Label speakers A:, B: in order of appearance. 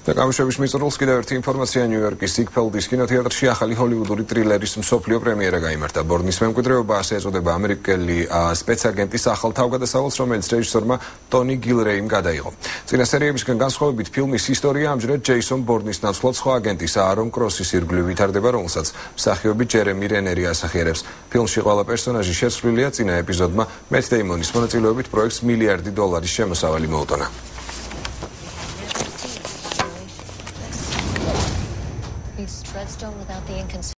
A: და გამშვების მიწურულს კიდევ ერთი ინფორმაცია ნიუ-იორკის სიგფელდის კინოთეატრში ახალი ჰოლივუდური ტრილერის მსოფლიო პრემიერა გამართა. ბორნის მემკვიდრეობა ასე ეწოდება ამერიკელი სპეცაგენტის ახალ თავგადასავალს, რომელიც რეჟისორმა ტონი გილრეიმ გადაიღო. წინა სერიებისგან განსხვავებით ფილმის ისტორია ამჯერად ჯეისონ ბორნის ნაცვლად სხვა აგენტის აარონ კროსის ირგვლივ ვითარდება, რომელსაც მსახიობი ჯერემი რენერი ასახიერებს. ფილმში ყველა პერსონაჟი შეცვლილია წინა ეპიზოდმა მეტ დეიმონის მონაწილეობით პროექტს მილიარდი დოლარის შემოსავალი მოუტანა. Treadstone without the inconsistency.